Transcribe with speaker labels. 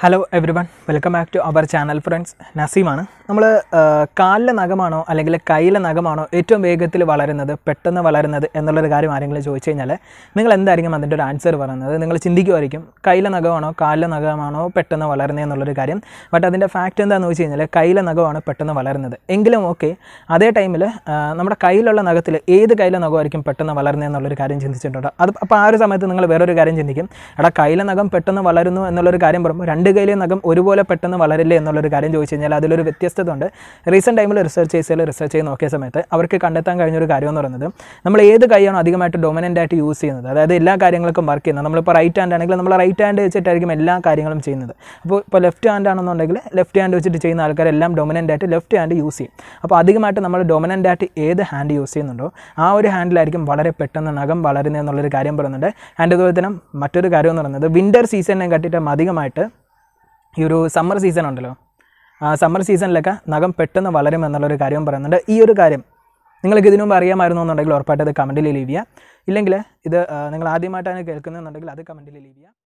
Speaker 1: Hello everyone welcome back to our channel friends നസീമാണ് നമ്മൾ കാലിലെ നഖമാണോ അല്ലെങ്കിൽ കയ്യിലെ നഖമാണോ ഏറ്റവും വേഗത്തിൽ വളരുന്നത് പെട്ടെന്ന് വളരുന്നത് എന്നുള്ളൊരു കാര്യം ആരെങ്കിലും ചോദിച്ചു കഴിഞ്ഞാൽ നിങ്ങൾ എന്തായിരിക്കും അതിന്റെ ഒരു ആൻസർ പറയുന്നത്? നിങ്ങൾ ചിന്തിക്കുമായിരിക്കും കയ്യിലെ നഖമാണോ കാലിലെ നഖമാണോ പെട്ടെന്ന് വളരുന്നത് എന്നുള്ളൊരു കാര്യം. ബട്ട് അതിന്റെ ഫാക്റ്റ് എന്താണെന്ന് വെച്ച് കഴിഞ്ഞാൽ കയ്യിലെ നഖമാണ് പെട്ടെന്ന് വളരുന്നത്. എങ്കിലും ഓക്കെ അതേ ടൈമിൽ നമ്മുടെ കയ്യിലുള്ള നഖത്തിൽ ഏത് കയ്യിലെ നഖമായിരിക്കും പെട്ടെന്ന് വളരുന്നത് എന്നുള്ളൊരു കാര്യം ചിന്തിച്ചിട്ടുണ്ടോ. അത് അപ്പോൾ ആ ഒരു സമയത്ത് നിങ്ങൾ വേറൊരു കാര്യം ചിന്തിക്കും. എടാ കയ്യിലെ നഖം പെട്ടെന്ന് വളരുന്നു എന്നുള്ളൊരു കാര്യം പറയുമ്പോൾ രണ്ട് കയ്യിലെ നഖം ഒരുപോലെ പെട്ടെന്ന് വളരില്ലേ എന്നുള്ളൊരു കാര്യം ചോദിച്ചു കഴിഞ്ഞാൽ അതിലൊരു വ്യത്യസ്തത ഉണ്ട് റീസെന്റ് ടൈമിൽ റിസർച്ച് ചെയ്തതിൽ റിസർച്ച് ചെയ്ത് നോക്കിയ സമയത്ത് അവർക്ക് കണ്ടെത്താൻ കഴിഞ്ഞൊരു കാര്യം എന്ന് പറയുന്നത് നമ്മൾ ഏത് കൈയാണോ അധികമായിട്ട് ഡൊമിനന്റ് ആയിട്ട് യൂസ് ചെയ്യുന്നത്. അതായത് എല്ലാ കാര്യങ്ങൾക്കും വർക്ക് ചെയ്യുന്നത്. നമ്മളിപ്പോൾ റൈറ്റ് ഹാൻഡ് ആണെങ്കിൽ നമ്മൾ റൈറ്റ് ഹാൻഡ് വെച്ചിട്ടായിരിക്കും എല്ലാ കാര്യങ്ങളും ചെയ്യുന്നത്. അപ്പോൾ ഇപ്പോൾ ലെഫ്റ്റ് ഹാൻഡ് ആണെന്നുണ്ടെങ്കിൽ ലെഫ്റ്റ് ഹാൻഡ് വെച്ചിട്ട് ചെയ്യുന്ന ആൾക്കാരെല്ലാം ഡൊമിനന്റ് ആയിട്ട് ലെഫ്റ്റ് ഹാൻഡ് യൂസ് ചെയ്യും. അപ്പോൾ അധികമായിട്ട് നമ്മൾ ഡൊമിനന്റ് ആയിട്ട് ഏത് ഹാൻഡ് യൂസ് ചെയ്യുന്നുണ്ടോ ആ ഒരു ഹാൻഡിലായിരിക്കും വളരെ പെട്ടെന്ന് നഖം വളരുന്നത് എന്നുള്ളൊരു കാര്യം പറയുന്നുണ്ട്. ആൻഡ് അതുപോലെ തന്നെ മറ്റൊരു കാര്യം എന്ന് പറയുന്നത് വിന്റർ സീസണിനെ കട്ടിയിട്ട് അധികമായിട്ട് ഈ ഒരു സമ്മർ സീസൺ ഉണ്ടല്ലോ സമ്മർ സീസണിലൊക്കെ നഖം പെട്ടെന്ന് വളരും എന്നുള്ളൊരു കാര്യം പറയുന്നുണ്ട്. ഈ ഒരു കാര്യം നിങ്ങൾക്ക് ഇതിനു മുമ്പ് അറിയാമായിരുന്നു എന്നുണ്ടെങ്കിൽ ഉറപ്പായിട്ട് അത് കമന്റിൽ ലീവ് ചെയ്യുക ഇല്ലെങ്കിൽ ഇത് നിങ്ങൾ ആദ്യമായിട്ടാണ് കേൾക്കുന്നതെന്നുണ്ടെങ്കിൽ അത് കമന്റിൽ ലീവ് ചെയ്യുക